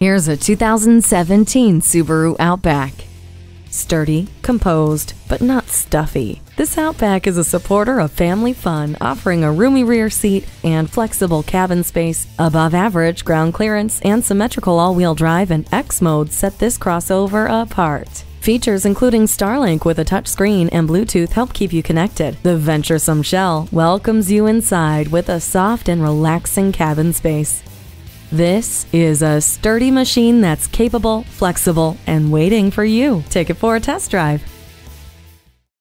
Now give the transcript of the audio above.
Here's a 2017 Subaru Outback. Sturdy, composed, but not stuffy. This Outback is a supporter of family fun, offering a roomy rear seat and flexible cabin space. Above average ground clearance and symmetrical all wheel drive and X mode set this crossover apart. Features including Starlink with a touchscreen and Bluetooth help keep you connected. The venturesome shell welcomes you inside with a soft and relaxing cabin space. This is a sturdy machine that's capable, flexible, and waiting for you. Take it for a test drive.